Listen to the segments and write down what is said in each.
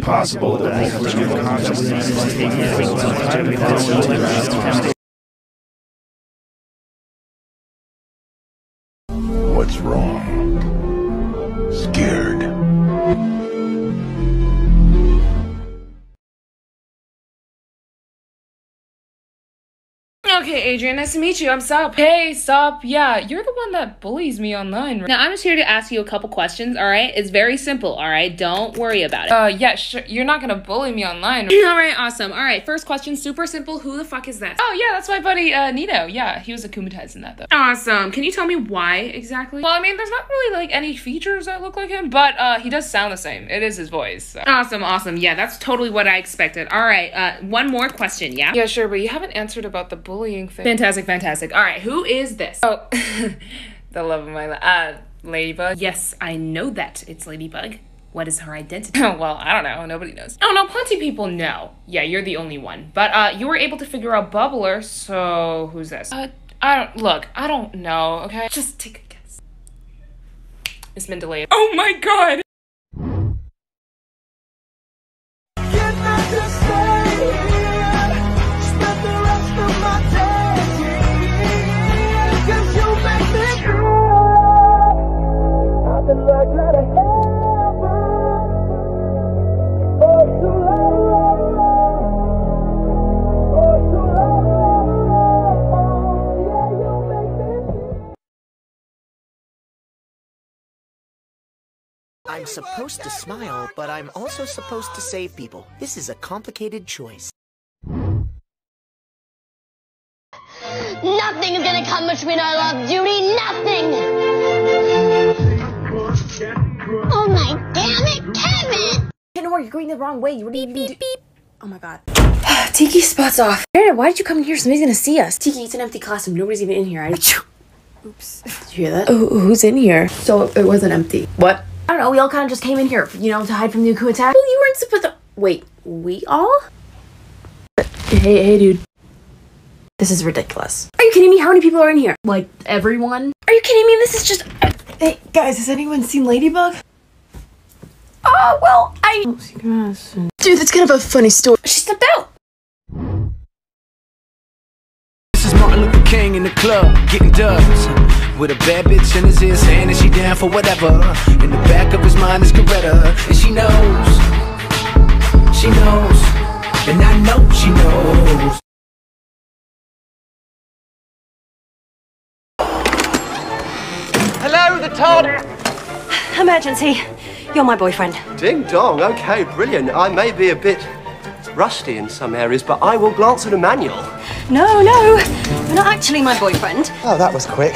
possible that multiple consciousness is taking place without What's Okay, Adrien, nice to meet you. I'm Sup. Hey, Sup. Yeah, you're the one that bullies me online. Right? Now, I'm just here to ask you a couple questions, all right? It's very simple, all right? Don't worry about it. Uh, yeah, sure. You're not gonna bully me online. all right, awesome. All right, first question, super simple. Who the fuck is this? Oh, yeah, that's my buddy, uh, Nino. Yeah, he was akumatized in that, though. Awesome. Can you tell me why exactly? Well, I mean, there's not really, like, any features that look like him, but, uh, he does sound the same. It is his voice. So. Awesome, awesome. Yeah, that's totally what I expected. All right, uh, one more question, yeah? Yeah, sure, but you haven't answered about the bullying thing. Fantastic, fantastic. All right, who is this? Oh, the love of my life. Uh, Ladybug. Yes, I know that. It's Ladybug. What is her identity? Oh, well, I don't know. Nobody knows. Oh no, plenty of people know. Yeah, you're the only one. But uh, you were able to figure out Bubbler, so who's this? Uh, I don't look. I don't know. Okay, just take a guess. Miss Mendeleiev. Oh my god. I'm supposed to smile, but I'm also supposed to save people. This is a complicated choice. Nothing is gonna come between our love, Judy. Nothing. Oh my damn it, Kagami! Kenor, you're going the wrong way. What are you beep, beep. Oh my god. Tikki spots off. Meredith, why did you come in here? Somebody's gonna see us. Tikki, it's an empty classroom. Nobody's even in here. I... Oops. Did you hear that? Oh, who's in here? So it wasn't empty. What? I don't know. We all kind of just came in here, you know, to hide from the Aku attack. Well, you weren't supposed to. Wait, we all? Hey, hey, dude. This is ridiculous. Are you kidding me? How many people are in here? Like, everyone? Are you kidding me? This is just. Uh, hey, guys, has anyone seen Ladybug? Oh, well, I. Dude, that's kind of a funny story. She stepped out. This is Martin Luther King in the club, getting dubs. With a bad bitch in his ear saying that she down for whatever. In the back of his mind is Coretta, and she knows. She knows. And I know she knows. Hello, the Todd. Emergency. You're my boyfriend. Ding dong. Okay, brilliant. I may be a bit rusty in some areas, but I will glance at a manual. No, no. You're not actually my boyfriend. Oh, that was quick.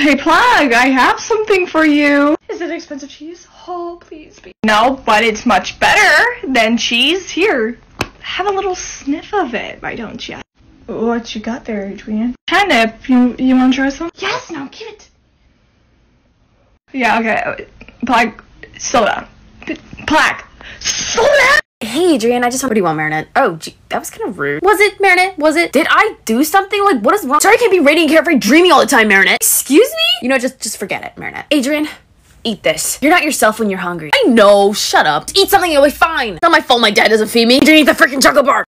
Hey Plagg, I have something for you. Is it expensive cheese? Oh, please be. No, but it's much better than cheese. Here, have a little sniff of it, why don't you? What you got there, Adrien? Catnip. You you want to try some? Yes, no, give it. Yeah, okay. Plagg, slow down. Plagg, slow down. Hey, Adrien, I just What do you want, Marinette? Oh, gee, that was kind of rude. Was it, Marinette? Was it? Did I do something? Like, what is wrong? Sorry, I can't be radiant carefree dreamy all the time, Marinette. Excuse me? You know, just just forget it, Marinette. Adrien, eat this. You're not yourself when you're hungry. I know, shut up. Eat something, you'll be fine. It's not my fault my dad doesn't feed me. Adrien, eat the freaking chocolate bar.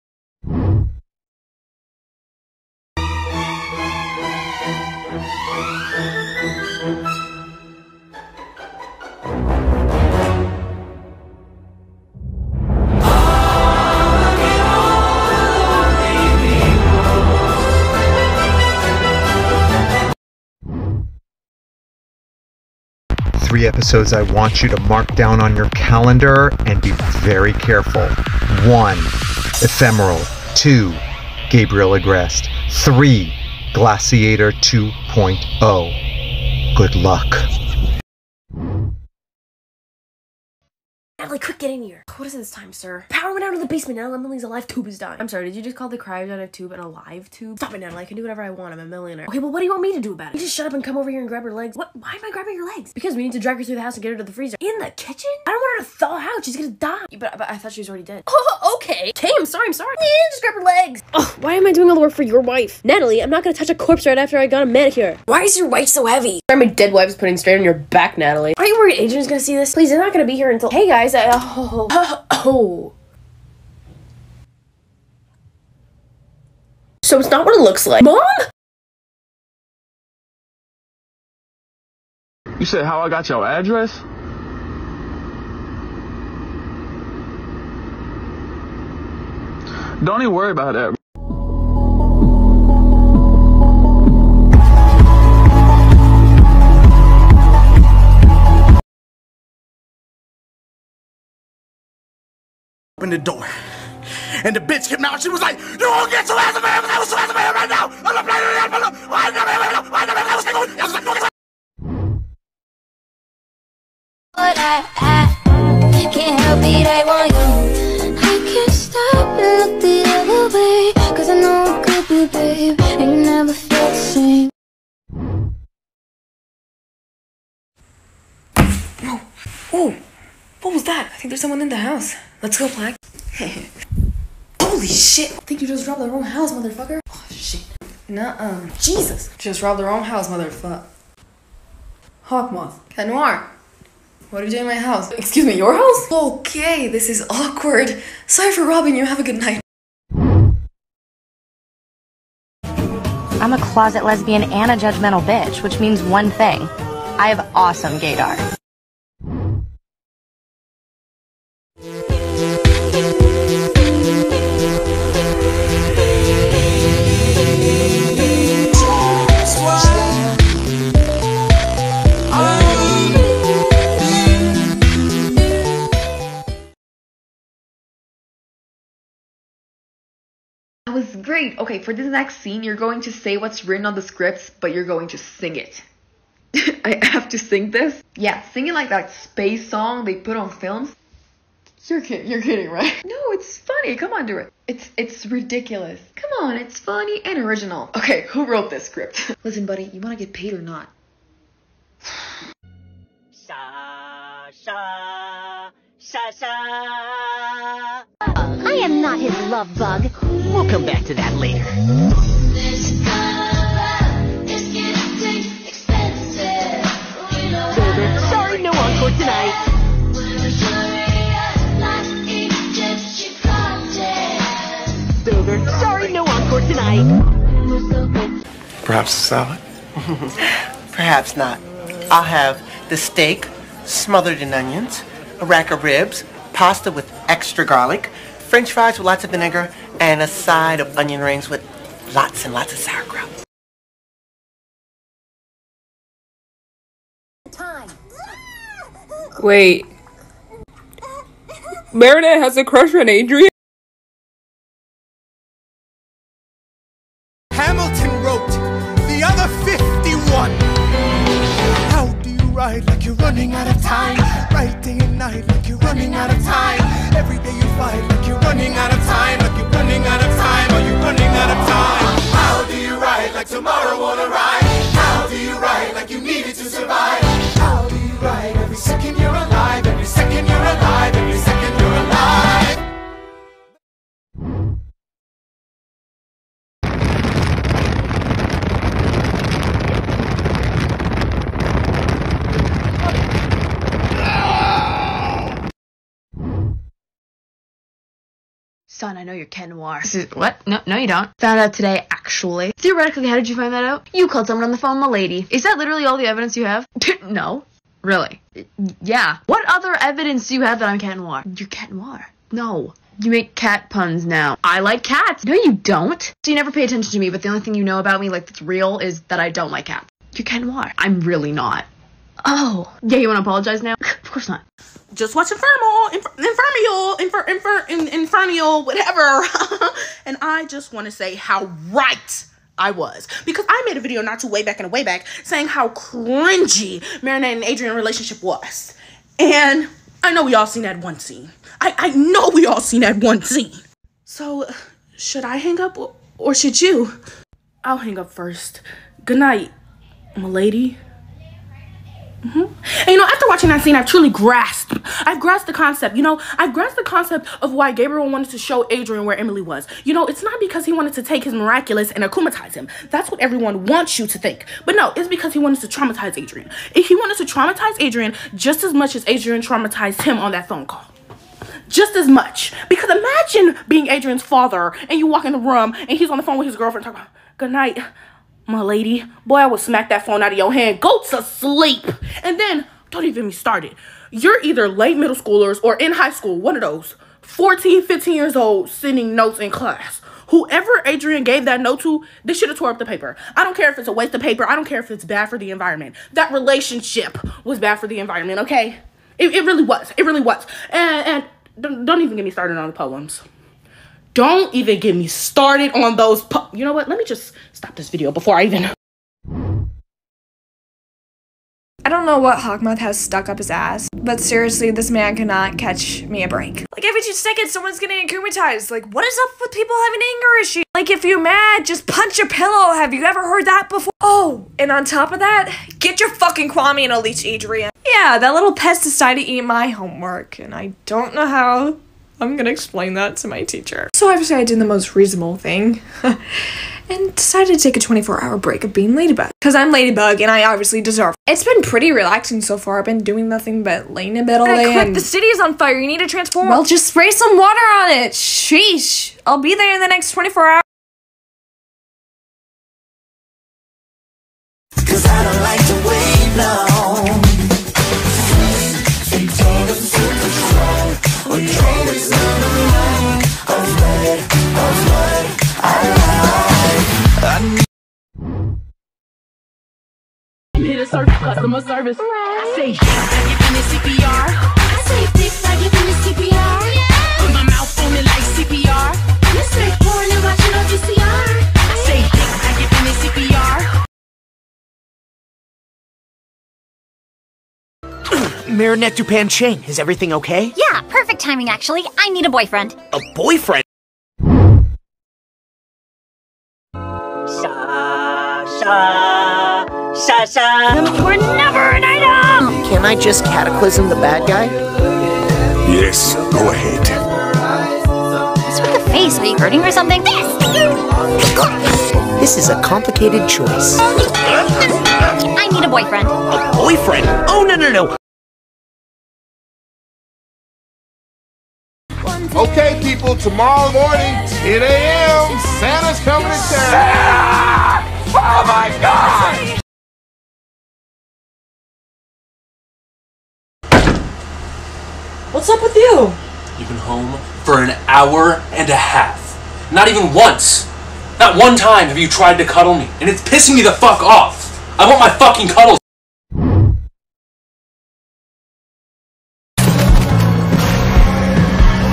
Three episodes I want you to mark down on your calendar and be very careful. One, Ephemeral. Two, Gabriel Agreste. Three, Glaciator 2.0. Good luck. Natalie, quick, get in here. What is it this time, sir? Power went out of the basement. Now Emilie's alive tube is dying. I'm sorry, did you just call the cryogenic tube an alive tube? Stop it, Natalie. I can do whatever I want. I'm a millionaire. Okay, well, what do you want me to do about it? You just shut up and come over here and grab her legs. What? Why am I grabbing her legs? Because we need to drag her through the house and get her to the freezer. In the kitchen? I don't want her to thaw out. She's gonna die. But, but I thought she was already dead. Oh, okay. Okay, I'm sorry. I'm sorry. Yeah, just grab her legs. Oh, why am I doing all the work for your wife? Natalie, I'm not gonna touch a corpse right after I got a manicure. Why is your wife so heavy? Sorry, my dead wife's putting straight on your back, Natalie. Are you worried Adrien's gonna see this? Please, they're not gonna be here until. Hey guys, I, oh, oh. So it's not what it looks like. Mom? You said how I got your address? Don't even worry about that. Open the door. And the bitch came out. She was like, "You won't get your ass here. I was ass up here right now. I'm not playing with that. Why not? Why not? I was like, I was like, But I, I can't help it, I want you. I can't stop and look the other way. Cause I know it could be, babe. And you never felt the same. Oh, what was that? I think there's someone in the house. Let's go, Black. Holy shit! I think you just robbed the wrong house, motherfucker. Oh shit. Nuh-uh. Jesus. Just robbed the wrong house, motherfucker. Hawkmoth. Cat Noir. What are you doing in my house? Excuse me, your house? Okay, this is awkward. Sorry for robbing you. Have a good night. I'm a closet lesbian and a judgmental bitch, which means one thing. I have awesome gaydar. Was great. Okay, for this next scene, you're going to say what's written on the scripts, but you're going to sing it. I have to sing this? Yeah, sing it like that space song they put on films. You're kidding, you're kidding, right? No, it's funny. Come on, do it. It's it's ridiculous. Come on, it's funny and original. Okay, who wrote this script? Listen, buddy, you want to get paid or not? Sha sha sha. I am not his love bug. We'll come back to that later. Sorry, no encore tonight. Silver, sorry, no encore tonight. Perhaps a salad? Perhaps not. I'll have the steak smothered in onions, a rack of ribs, pasta with extra garlic, french fries with lots of vinegar, and a side of onion rings with lots and lots of sauerkraut. Wait. Meredith has a crush on Adrien? Son, I know you're Cat Noir. What? No, no, you don't. Found out today, actually. Theoretically, how did you find that out? You called someone on the phone, my lady. Is that literally all the evidence you have? no. Really? Yeah. What other evidence do you have that I'm Cat Noir? You're Cat Noir. No. You make cat puns now. I like cats. No, you don't. So you never pay attention to me, but the only thing you know about me, like that's real, is that I don't like cats. You're Cat Noir. I'm really not. Oh. Yeah, you want to apologize now? of course not. Just watch Infernal, Infer- Infernal, Infer- Infer- in- Infernal, whatever. and I just want to say how right I was. Because I made a video not too way back and way back saying how cringy Marinette and Adrien relationship was. And I know we all seen that one scene. I, I know we all seen that one scene. So, should I hang up or, or should you? I'll hang up first. Good night, my lady. Mm-hmm. And you know, after watching that scene, I've truly grasped. I've grasped the concept. You know, I've grasped the concept of why Gabriel wanted to show Adrien where Emilie was. You know, it's not because he wanted to take his miraculous and akumatize him. That's what everyone wants you to think. But no, it's because he wanted to traumatize Adrien. If he wanted to traumatize Adrien just as much as Adrien traumatized him on that phone call. Just as much. Because imagine being Adrien's father and you walk in the room and he's on the phone with his girlfriend talking about, good night, my lady. Boy, I would smack that phone out of your hand. Go to sleep. And then, don't even me started. You're either late middle schoolers or in high school, one of those. 14, 15 years old, sending notes in class. Whoever Adrien gave that note to, they should have tore up the paper. I don't care if it's a waste of paper. I don't care if it's bad for the environment. That relationship was bad for the environment, okay? It, it really was. It really was. And, and don't, don't even get me started on the poems. Don't even get me started on those You know what? Let me just stop this video before I even... I don't know what Hawkmoth has stuck up his ass, but seriously, this man cannot catch me a break. Like every two seconds, someone's getting akumatized. Like, what is up with people having anger issues? Like, if you're mad, just punch a pillow. Have you ever heard that before? Oh, and on top of that, get your fucking kwami and Elite Adrien. Yeah, that little pest decided to eat my homework, and I don't know how I'm gonna explain that to my teacher. So obviously I did the most reasonable thing. and decided to take a 24 hour break of being Ladybug. Because I'm Ladybug and I obviously deserve it. It's been pretty relaxing so far. I've been doing nothing but laying in bed all day. quick, the city is on fire. You need to transform. Well, just spray some water on it. Sheesh. I'll be there in the next 24 hours. Hit a search customer service. I say, I give me CPR. I say, dick, I give me CPR. Put my mouth on it like CPR. You say, porn and watching on VCR. I say, dick, I give me CPR. Marinette Dupain Cheng, is everything okay? Yeah, perfect timing actually. I need a boyfriend. A boyfriend? Sasha. We're never an item! Can I just cataclysm the bad guy? Yes, go ahead. What's with the face? Are you hurting or something? This! This is a complicated choice. I need a boyfriend. A boyfriend? Oh, no, no, no. Okay, people, tomorrow morning, 10 a.m., Santa's coming to town. Oh my God! What's up with you? You've been home for an hour and a half. Not even once. Not one time have you tried to cuddle me, and it's pissing me the fuck off. I want my fucking cuddles.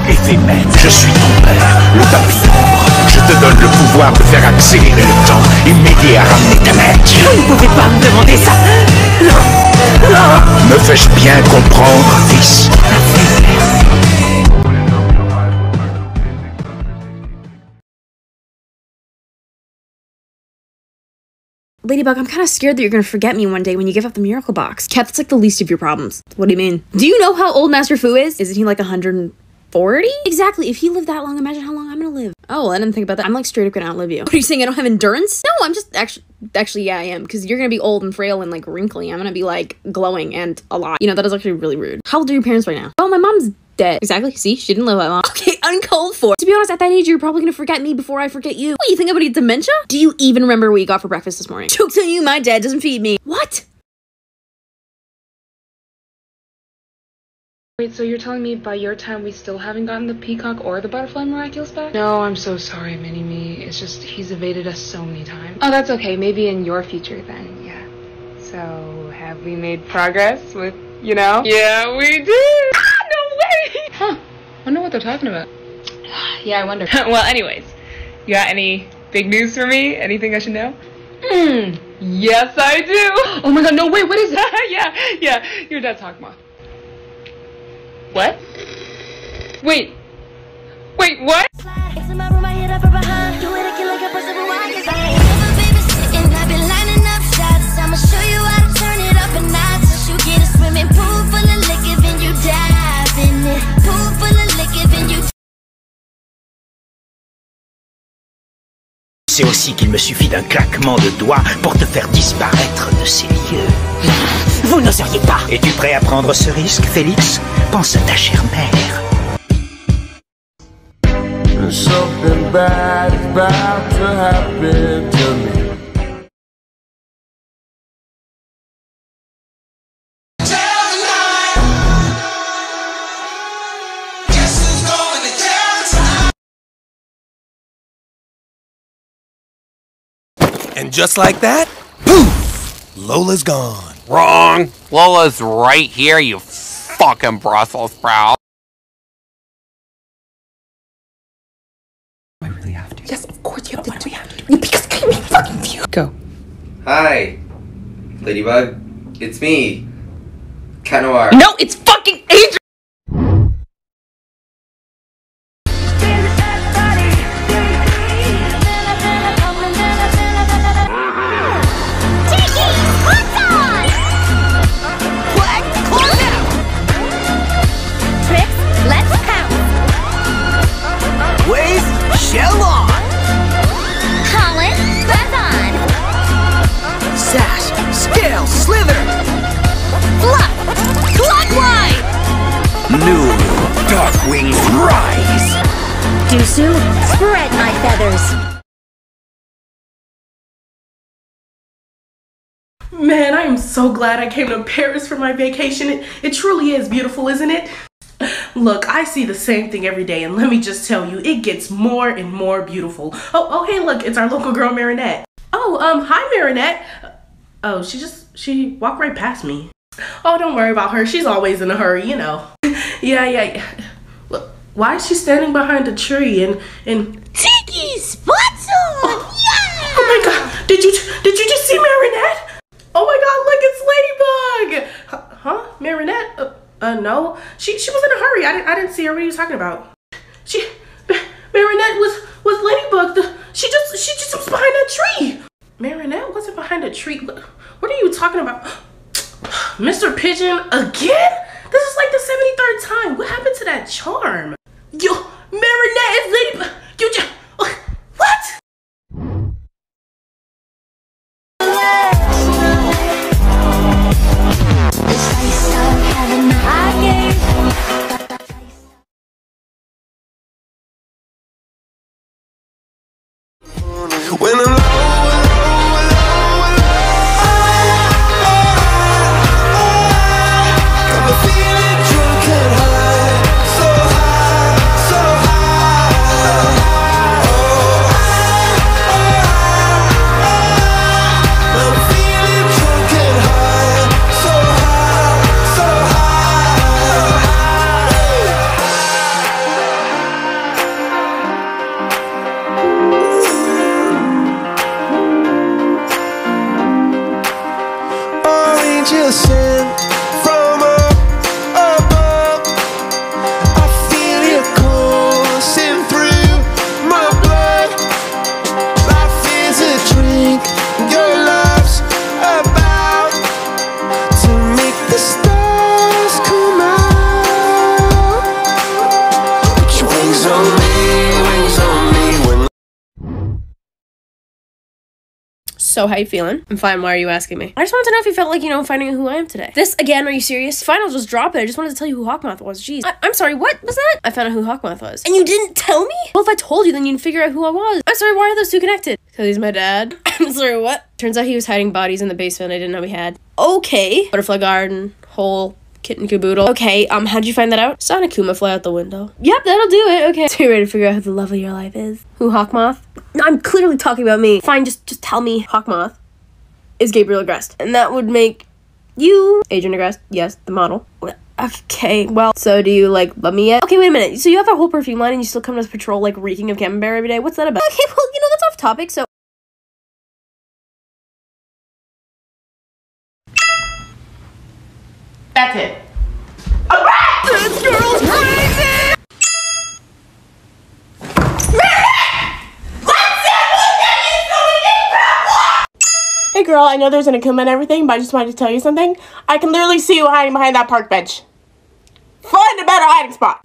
Éphémère, je suis ton père, le tapis d'ombre. Je te donne le pouvoir de faire accélérer le temps immédiat à ramener ta maître. Vous ne pouvez pas me demander ça Non Non Me fais-je bien comprendre, fils Ladybug, I'm kind of scared that you're gonna forget me one day when you give up the miracle box. Cat, that's like the least of your problems. What do you mean? Do you know how old Master Fu is? Isn't he like 140? Exactly. If he lived that long, imagine how long I'm gonna live. Oh, well, I didn't think about that. I'm like straight up gonna outlive you. What are you saying? I don't have endurance? No, I'm just actually, actually, yeah, I am. Because you're gonna be old and frail and like wrinkly. I'm gonna be like glowing and a lot. You know, that is actually really rude. How old are your parents right now? Oh, my mom's dead. Exactly. See, she didn't live that long. Okay, uncalled for. To be honest, at that age, you're probably gonna forget me before I forget you. What, you think I'm gonna get dementia? Do you even remember what you got for breakfast this morning? Joke's on you, my dad doesn't feed me. What? Wait, so you're telling me by your time we still haven't gotten the peacock or the butterfly miraculous back? No, I'm so sorry, Mini Me. It's just he's evaded us so many times. Oh, that's okay. Maybe in your future then, yeah. So, have we made progress with, you know? Yeah, we did! Ah, no way! Huh. I wonder what they're talking about. yeah, I wonder. well, anyways, you got any big news for me? Anything I should know? Hmm. Yes, I do. Oh my god, no, wait, what is it? yeah, yeah, your dad's hawk moth. What? Wait. Wait, what? C'est aussi qu'il me suffit d'un claquement de doigts pour te faire disparaître de ces lieux. Vous n'oseriez pas. Es-tu prêt à prendre ce risque, Félix? Pense à ta chère mère. And just like that, poof! Lola's gone. Wrong. Lola's right here, you fucking Brussels sprout. I really have to. Yes, of course you have to do it. Because I mean, fucking you. Go. Hi, Ladybug. It's me, Cat Noir. No, it's fucking Adrien. Man, I am so glad I came to Paris for my vacation. It, it truly is beautiful, isn't it? Look, I see the same thing every day, and let me just tell you, it gets more and more beautiful. Oh, oh, hey, look, it's our local girl, Marinette. Oh, um, hi, Marinette. Oh, she just, she walked right past me. Oh, don't worry about her. She's always in a hurry, you know. yeah, yeah, yeah. Look, why is she standing behind a tree and, and... Tikki spots on. Yeah. Oh my god, did you, did you just see Marinette? Oh my god, look, it's Ladybug! Huh? huh? Marinette? Uh, uh, no. She she was in a hurry. I didn't I didn't see her. What are you talking about? She Marinette was was Ladybug. The, she just she just was behind that tree. Marinette wasn't behind a tree. What, are you talking about? Mr. Pigeon again? This is like the 73rd time. What happened to that charm? Yo, Marinette is Ladybug. You just how you feeling? I'm fine. Why are you asking me? I just wanted to know if you felt like, you know, finding out who I am today. This, again, are you serious? Fine, I'll just drop it. I just wanted to tell you who Hawkmoth was. Jeez. I- am sorry, what was that? I found out who Hawkmoth was. And you didn't tell me? Well, if I told you, then you'd figure out who I was. I'm sorry, why are those two connected? Because he's my dad. I'm sorry, what? Turns out he was hiding bodies in the basement I didn't know he had. Okay. Butterfly garden, hole, kitten caboodle. Okay, um, how'd you find that out? Saw an Akuma fly out the window. Yep, that'll do it. Okay. So you're ready to figure out who the love of your life is? Who Hawkmoth? I'm clearly talking about me. Fine, just just tell me Hawkmoth is Gabriel Agreste. And that would make you Adrien Agreste. Yes, the model. Okay, well, so do you like love me yet? Okay, wait a minute. So you have a whole perfume line and you still come to this patrol like reeking of camembert every day? What's that about? Okay, well, you know, that's off topic, so That's it. This girl's crazy! Hey girl, I know there's an Akuma and everything, but I just wanted to tell you something. I can literally see you hiding behind that park bench. Find a better hiding spot.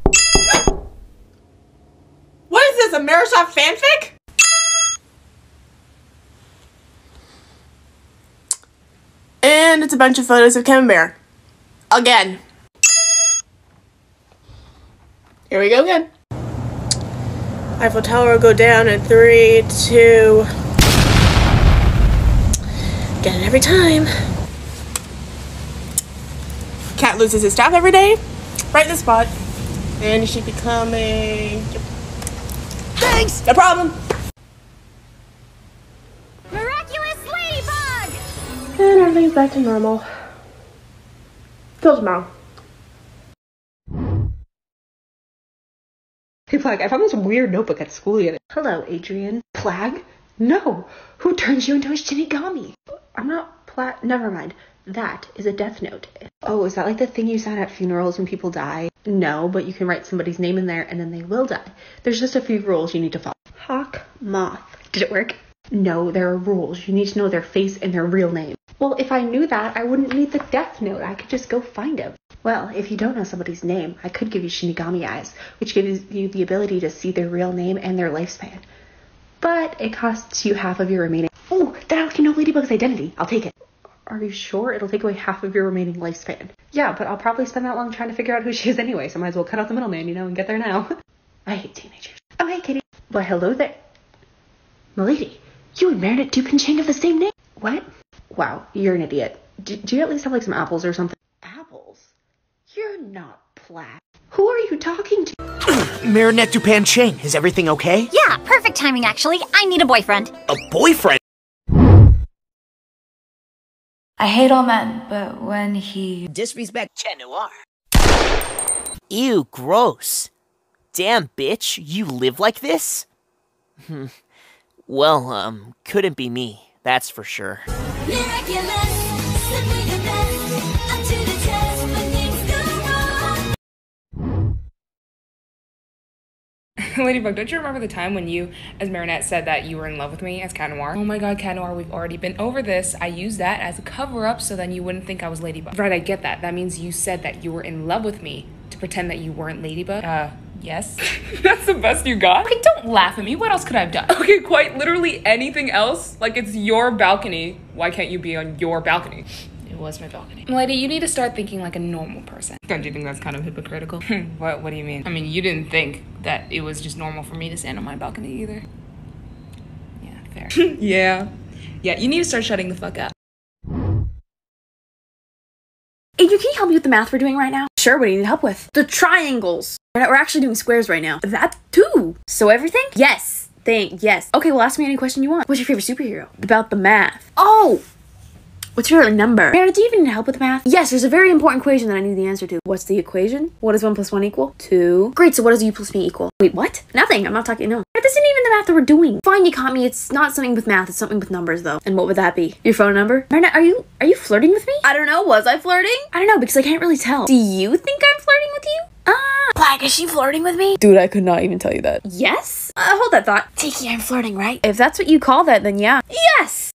What is this, a Mirrorshot fanfic? And it's a bunch of photos of Camembert. Again. Here we go again. Eiffel Tower will go down in three, two. Get it every time. Cat loses his staff every day. Right in the spot. And he should be coming. Thanks! No problem. Miraculous ladybug! And everything's back to normal. Till tomorrow. Hey, Plagg, I found this weird notebook at school the other Hello, Adrien. Plagg? No! Who turns you into a Shinigami? I'm not Plagg. Never mind. That is a death note. Oh, is that like the thing you sign at funerals when people die? No, but you can write somebody's name in there and then they will die. There's just a few rules you need to follow. Hawk Moth. Did it work? No, there are rules. You need to know their face and their real name. Well, if I knew that, I wouldn't need the death note. I could just go find him. Well, if you don't know somebody's name, I could give you Shinigami eyes, which gives you the ability to see their real name and their lifespan. But it costs you half of your remaining. Oh, that'll can know Ladybug's identity. I'll take it. Are you sure it'll take away half of your remaining lifespan? Yeah, but I'll probably spend that long trying to figure out who she is anyway, so might as well cut out the middleman, you know, and get there now. I hate teenagers. Oh, hey, Kitty. Why, hello there. Milady, you and Marinette Dupain-Cheng have the same name. What? Wow, you're an idiot. Do, do you at least have like some apples or something? Apples? You're not Plagg. Who are you talking to? Marinette Dupain Cheng, is everything okay? Yeah, perfect timing actually. I need a boyfriend. A boyfriend? I hate all men, but when he disrespect Chat Noir. Ew, gross. Damn, bitch, you live like this? Hmm. well, um, couldn't be me, that's for sure. Ladybug, don't you remember the time when you, as Marinette, said that you were in love with me as Cat Noir? Oh my god, Cat Noir, we've already been over this. I used that as a cover up so then you wouldn't think I was Ladybug. Right, I get that. That means you said that you were in love with me to pretend that you weren't Ladybug. Uh, yes. That's the best you got? Okay, don't laugh at me. What else could I have done? Okay, quite literally anything else. Like, it's your balcony. Why can't you be on your balcony? It was my balcony. Lady, you need to start thinking like a normal person. Don't you think that's kind of hypocritical? what What do you mean? I mean, you didn't think that it was just normal for me to stand on my balcony either. Yeah, fair. yeah. Yeah, you need to start shutting the fuck up. Adrien, can you help me with the math we're doing right now? Sure, what do you need help with? The triangles. We're we're actually doing squares right now. That too. So everything? Yes. Thing. Yes. Okay, well, ask me any question you want. What's your favorite superhero? About the math. Oh! What's your number? Meredith, do you even need help with math? Yes, there's a very important equation that I need the answer to. What's the equation? What does 1 plus 1 equal? 2. Great, so what does u plus b equal? Wait, what? Nothing, I'm not talking, no. This isn't even the math that we're doing. Fine, you caught me. It's not something with math, it's something with numbers, though. And what would that be? Your phone number? Meredith, are you, are you flirting with me? I don't know, was I flirting? I don't know, because I can't really tell. Do you think I'm flirting with you? Ah, Black, is she flirting with me? Dude, I could not even tell you that. Yes? Uh, hold that thought. Tikki, I'm flirting, right? If that's what you call that, then yeah. Yes!